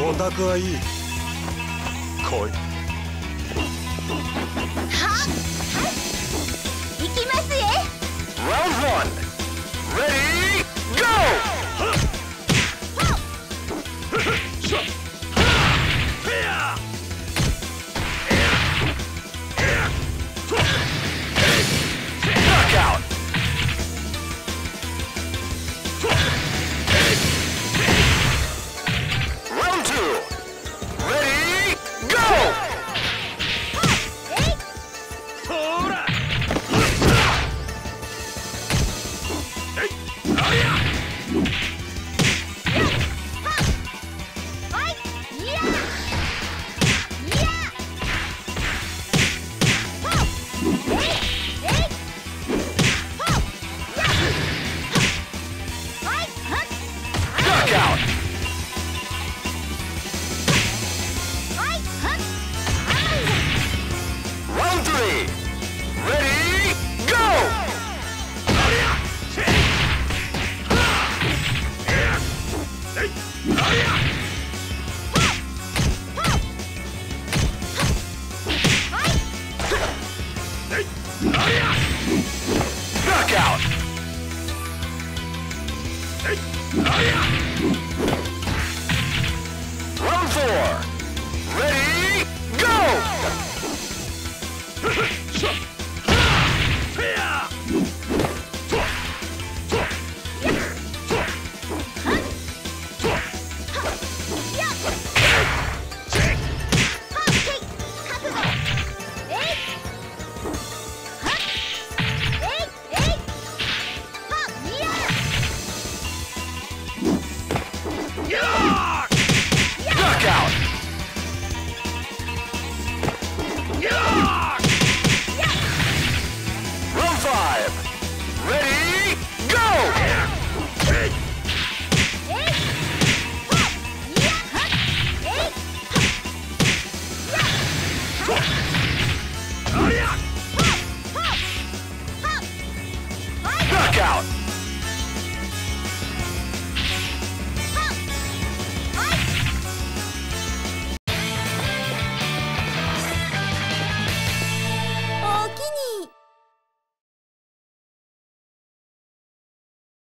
お宅はいい。来い。はっ？はい Knockout! Round four!